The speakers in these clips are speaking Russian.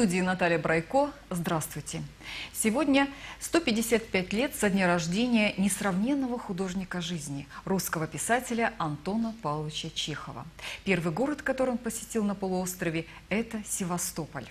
студии Наталья Брайко. Здравствуйте. Сегодня 155 лет со дня рождения несравненного художника жизни, русского писателя Антона Павловича Чехова. Первый город, который он посетил на полуострове, это Севастополь.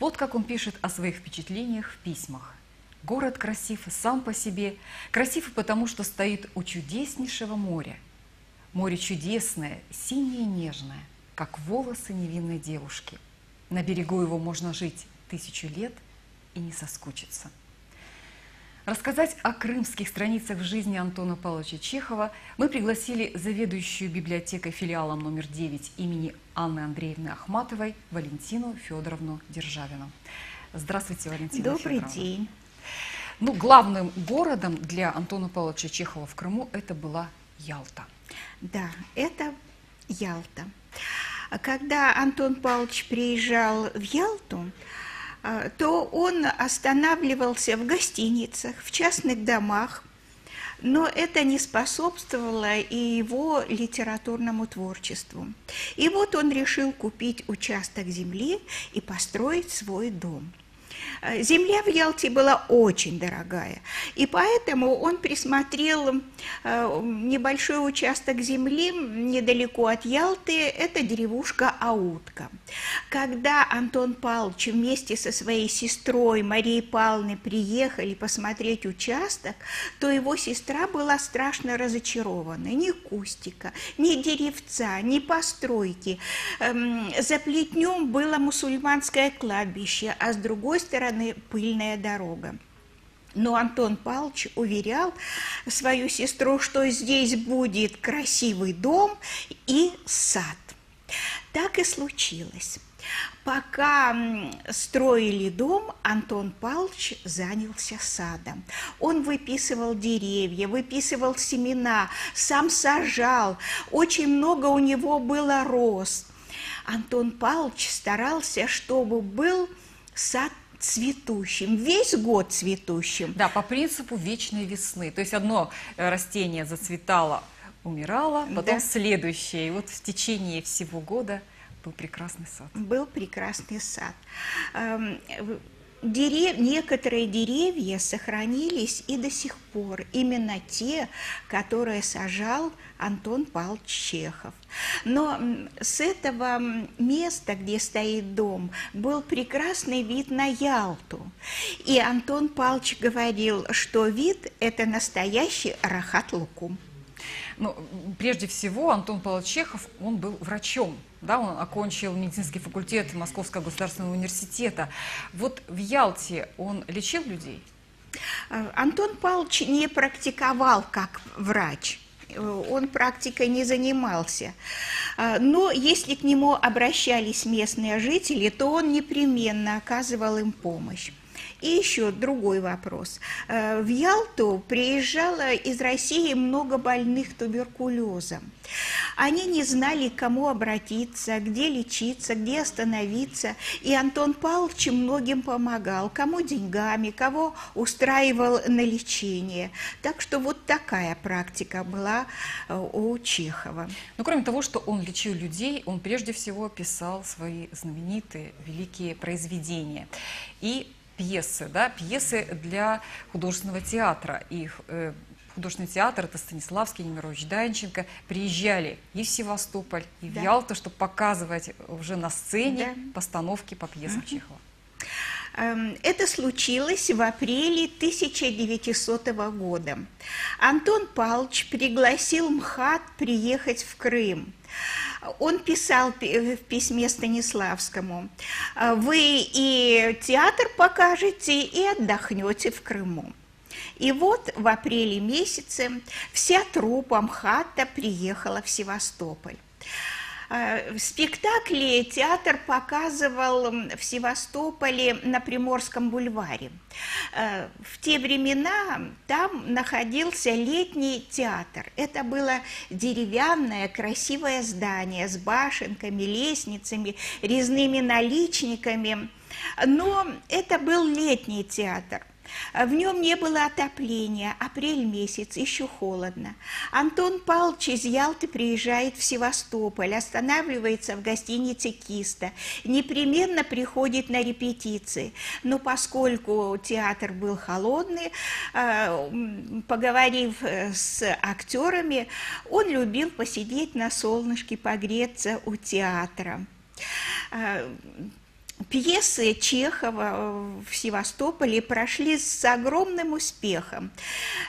Вот как он пишет о своих впечатлениях в письмах. Город красив сам по себе, красив и потому, что стоит у чудеснейшего моря. Море чудесное, синее и нежное, как волосы невинной девушки – на берегу его можно жить тысячу лет и не соскучиться. Рассказать о крымских страницах в жизни Антона Павловича Чехова мы пригласили заведующую библиотекой филиалом номер 9 имени Анны Андреевны Ахматовой Валентину Федоровну Державину. Здравствуйте, Валентина Добрый Федоровна. день. Ну, главным городом для Антона Павловича Чехова в Крыму это была Ялта. Да, это Ялта. Когда Антон Павлович приезжал в Ялту, а, то он останавливался в гостиницах, в частных домах, но это не способствовало и его литературному творчеству. И вот он решил купить участок земли и построить свой дом – земля в Ялте была очень дорогая, и поэтому он присмотрел э, небольшой участок земли недалеко от Ялты, это деревушка Аутка. Когда Антон Павлович вместе со своей сестрой Марией Павловной приехали посмотреть участок, то его сестра была страшно разочарована. Ни кустика, ни деревца, ни постройки. Эм, за плетнем было мусульманское кладбище, а с другой стороны пыльная дорога. Но Антон Павлович уверял свою сестру, что здесь будет красивый дом и сад. Так и случилось. Пока строили дом, Антон Павлович занялся садом. Он выписывал деревья, выписывал семена, сам сажал. Очень много у него было роз. Антон Павлович старался, чтобы был сад цветущим, весь год цветущим. Да, по принципу вечной весны. То есть одно э, растение зацветало, умирало, потом да. следующее. И вот в течение всего года был прекрасный сад. Был прекрасный сад. Дерев... некоторые деревья сохранились и до сих пор. Именно те, которые сажал Антон Павлович Чехов. Но с этого места, где стоит дом, был прекрасный вид на Ялту. И Антон Павлович говорил, что вид – это настоящий Рахат-Лукум. Ну, прежде всего, Антон Павлович Чехов, он был врачом. Да, он окончил медицинский факультет Московского государственного университета. Вот в Ялте он лечил людей? Э, Антон Павлович не практиковал как врач э, он практикой не занимался. Э, но если к нему обращались местные жители, то он непременно оказывал им помощь. И еще другой вопрос. Э, в Ялту приезжало из России много больных туберкулезом. Они не знали, к кому обратиться, где лечиться, где остановиться. И Антон Павлович многим помогал, кому деньгами, кого устраивал на лечение. Так что вот такая практика была э, у Чехова. Ну, кроме того, что он лечил людей, он прежде всего писал свои знаменитые великие произведения. И пьесы, да, пьесы для художественного театра. И э, художественный театр, это Станиславский, Немирович Данченко, приезжали и в Севастополь, и в да. Ялту, чтобы показывать уже на сцене да. постановки по пьесам угу. Чехова. Эм, это случилось в апреле 1900 года. Антон Павлович пригласил МХАТ приехать в Крым. Он писал в письме Станиславскому, вы и театр покажете, и отдохнете в Крыму. И вот в апреле месяце вся труппа МХАТа приехала в Севастополь. Э, в спектакле театр показывал в Севастополе на Приморском бульваре. Э, в те времена там находился летний театр. Это было деревянное красивое здание с башенками, лестницами, резными наличниками. Но это был летний театр – В нем не было отопления, апрель месяц, еще холодно. Антон Павлович из Ялты приезжает в Севастополь, останавливается в гостинице «Киста», непременно приходит на репетиции. Но поскольку театр был холодный, э, поговорив э, с актерами, он любил посидеть на солнышке, погреться у театра. Пьесы Чехова э, в Севастополе прошли с огромным успехом.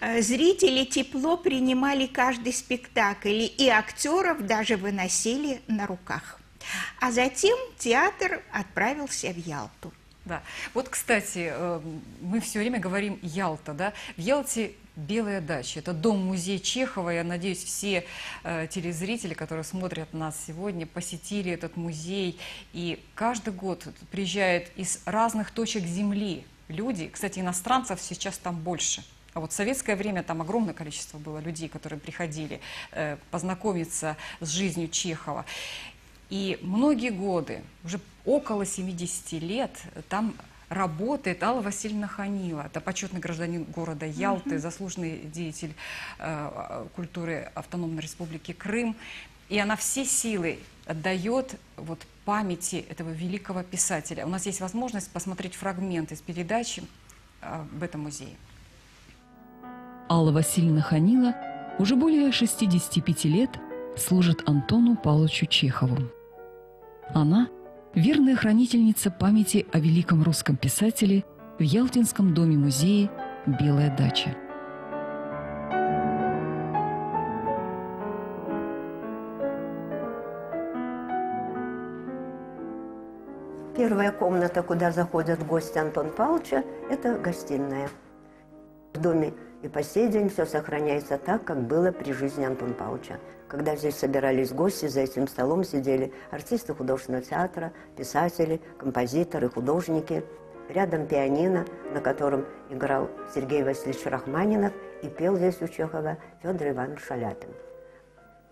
Э, зрители тепло принимали каждый спектакль, и актеров даже выносили на руках. А затем театр отправился в Ялту. Да. Вот, кстати, э, мы все время говорим Ялта, да? В Ялте Белая дача. Это дом-музей Чехова. Я надеюсь, все э, телезрители, которые смотрят нас сегодня, посетили этот музей. И каждый год приезжают из разных точек земли люди. Кстати, иностранцев сейчас там больше. А вот в советское время там огромное количество было людей, которые приходили э, познакомиться с жизнью Чехова. И многие годы, уже около 70 лет, там работает Алла Васильевна Ханила. Это почетный гражданин города Ялты, -hmm. заслуженный деятель э, культуры Автономной Республики Крым. И она все силы отдает вот памяти этого великого писателя. У нас есть возможность посмотреть фрагмент из передачи э, в этом музее. Алла Васильевна Ханила уже более 65 лет служит Антону Павловичу Чехову. Она верная хранительница памяти о великом русском писателе в Ялтинском доме-музее «Белая дача». Первая комната, куда заходят гости Антон Павловича, это гостиная. В доме и по сей день все сохраняется так, как было при жизни Антона Павловича. Когда здесь собирались гости, за этим столом сидели артисты художественного театра, писатели, композиторы, художники. Рядом пианино, на котором играл Сергей Васильевич Рахманинов и пел здесь у Чехова Федор Иванович Шаляпин.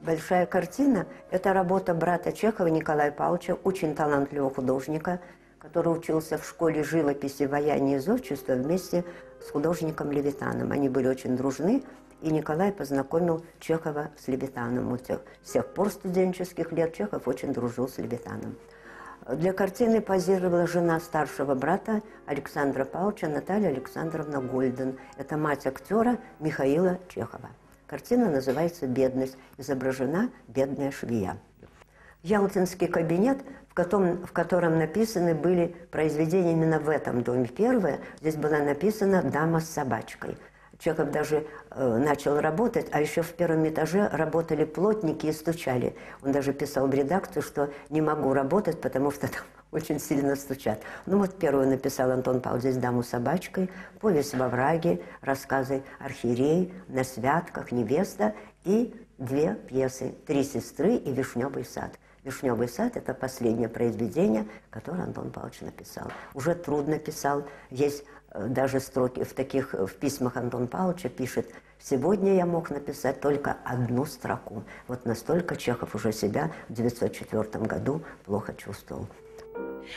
Большая картина – это работа брата Чехова Николая Павловича, очень талантливого художника, который учился в школе живописи, ваяния и зодчества вместе с художником Левитаном. Они были очень дружны, и Николай познакомил Чехова с Левитаном. С тех, с тех пор студенческих лет Чехов очень дружил с Левитаном. Для картины позировала жена старшего брата Александра Павловича Наталья Александровна Гольден. Это мать актера Михаила Чехова. Картина называется «Бедность». Изображена бедная швея. Ялтинский кабинет, котором, в котором написаны были произведения именно в этом доме. Первое, здесь была написана «Дама с собачкой». Чехов даже э, начал работать, а еще в первом этаже работали плотники и стучали. Он даже писал в редакцию, что не могу работать, потому что там очень сильно стучат. Ну вот первую написал Антон Павлович здесь «Даму собачкой», повесть во враге, рассказы «Архиерей», «На святках», «Невеста» и две пьесы «Три сестры» и «Вишневый сад». «Вишневый сад» – это последнее произведение, которое Антон Павлович написал. Уже трудно писал. Есть э, даже строки в таких в письмах Антон Павловича пишет «Сегодня я мог написать только одну строку». Вот настолько Чехов уже себя в 1904 году плохо чувствовал.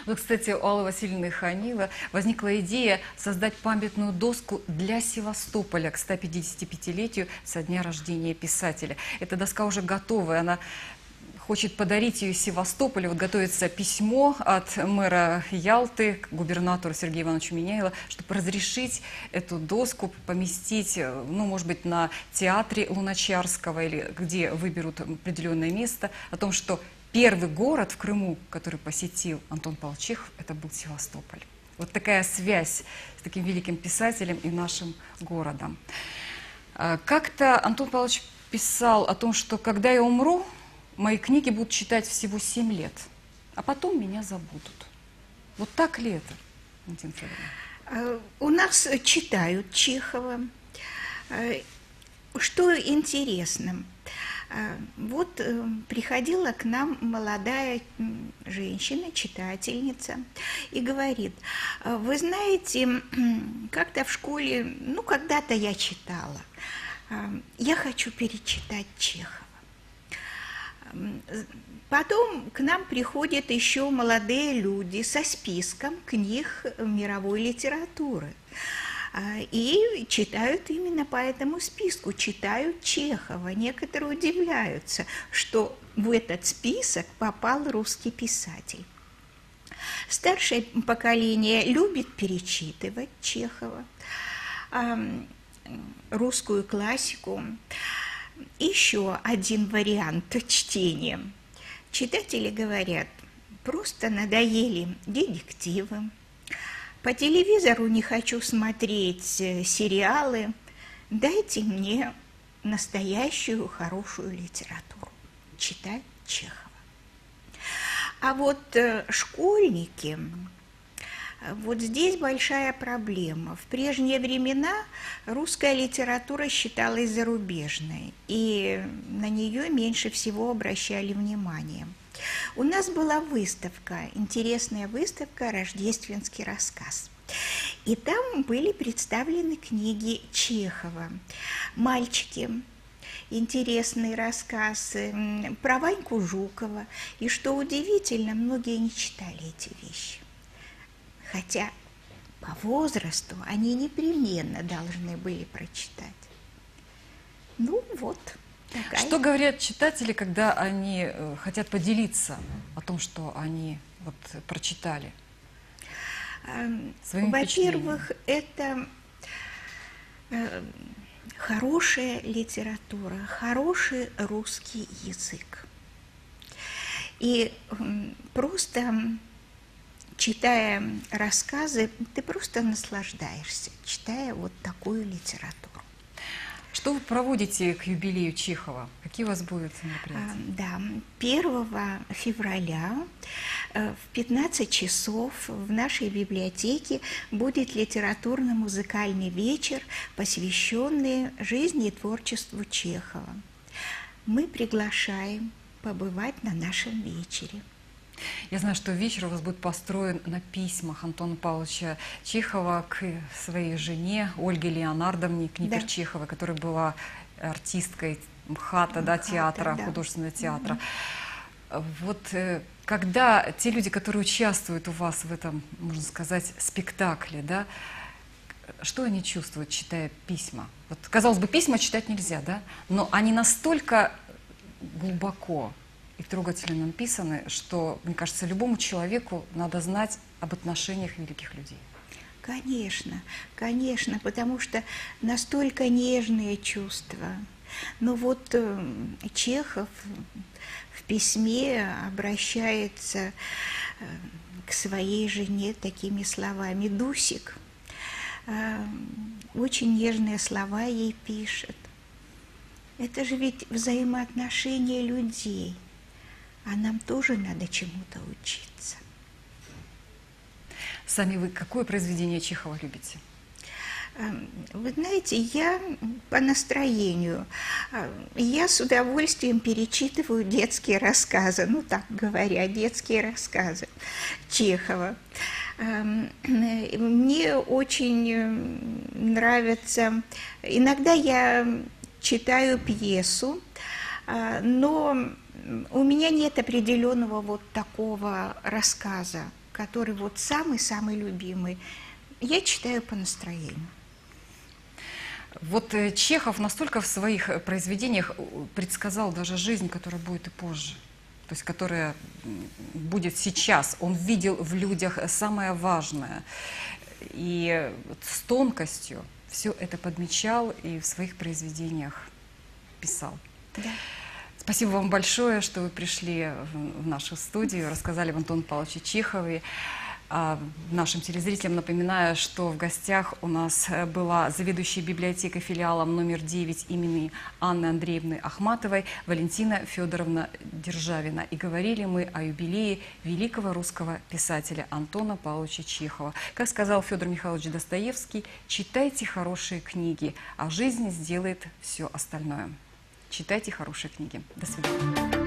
Вот, кстати, у Аллы Васильевны Ханила возникла идея создать памятную доску для Севастополя к 155-летию со дня рождения писателя. Эта доска уже готовая, она хочет подарить ее Севастополю. Вот готовится письмо от мэра Ялты, губернатору Сергею Ивановичу Меняйло, чтобы разрешить эту доску поместить, ну, может быть, на театре Луначарского или где выберут определенное место, о том, что первый город в Крыму, который посетил Антон Чехов, это был Севастополь. Вот такая связь с таким великим писателем и нашим городом. А, как-то Антон Павлович писал о том, что когда я умру, мои книги будут читать всего 7 лет, а потом меня забудут. Вот так ли это, Валентина Федоровна? У нас читают Чехова. Э, что интересно, э, вот э, приходила к нам молодая женщина, читательница, и говорит, вы знаете, как-то в школе, ну, когда-то я читала, я хочу перечитать Чехова. Потом к нам приходят еще молодые люди со списком книг мировой литературы. А, и читают именно по этому списку, читают Чехова. Некоторые удивляются, что в этот список попал русский писатель. Старшее поколение любит перечитывать Чехова, русскую классику. Еще один вариант чтения. Читатели говорят, просто надоели детективы, по телевизору не хочу смотреть э, сериалы, дайте мне настоящую хорошую литературу. Читать Чехова. А вот э, школьники, вот здесь большая проблема. В прежние времена русская литература считалась зарубежной, и на нее меньше всего обращали внимание. У нас была выставка, интересная выставка «Рождественский рассказ». И там были представлены книги Чехова. «Мальчики», интересный рассказ про Ваньку Жукова. И что удивительно, многие не читали эти вещи. Хотя по возрасту они непременно должны были прочитать. Ну вот. Такая. Что говорят читатели, когда они э, хотят поделиться о том, что они вот прочитали? Эм, во-первых, это э, хорошая литература, хороший русский язык. И просто читая рассказы, ты просто наслаждаешься, читая вот такую литературу. Что вы проводите к юбилею Чехова? Какие у вас будут мероприятия? Да, 1 февраля э, в 15 часов в нашей библиотеке будет литературно-музыкальный вечер, посвященный жизни и творчеству Чехова. Мы приглашаем побывать на нашем вечере. Я знаю, что вечер у вас будет построен на письмах Антона Павловича Чехова к своей жене Ольге Леонардовне Книперчиховой, да. которая была артисткой МХАТа, да, театра, да. художественного театра. Угу. Вот э, когда те люди, которые участвуют у вас в этом, можно сказать, спектакле, да, что они чувствуют, читая письма? Вот, казалось бы, письма читать нельзя, да? Но они настолько глубоко и трогательно написаны, что, мне кажется, любому человеку надо знать об отношениях великих людей. Конечно, конечно, потому что настолько нежные чувства. Но вот э, Чехов в письме обращается э, к своей жене такими словами. Дусик, э, очень нежные слова ей пишет. Это же ведь взаимоотношения людей – а нам тоже надо чему-то учиться. Сами вы какое произведение Чехова любите? Эм, вы знаете, я по настроению, э, я с удовольствием перечитываю детские рассказы, ну так говоря, детские рассказы Чехова. Эм, мне очень э, нравится, иногда я читаю пьесу, э, но у меня нет определенного вот такого рассказа, который вот самый-самый любимый. Я читаю по настроению. Вот э, Чехов настолько в своих э, произведениях э, предсказал даже жизнь, которая будет и позже. То есть, которая будет сейчас. Он видел в людях самое важное. И с тонкостью все это подмечал и в своих произведениях писал. Да. Спасибо вам большое, что вы пришли в нашу студию, рассказали в Антон Павловиче Чехове. А, нашим телезрителям напоминаю, что в гостях у нас была заведующая библиотекой филиалом номер 9 имени Анны Андреевны Ахматовой Валентина Федоровна Державина. И говорили мы о юбилее великого русского писателя Антона Павловича Чехова. Как сказал Федор Михайлович Достоевский, читайте хорошие книги, а жизнь сделает все остальное. Читайте хорошие книги. До свидания.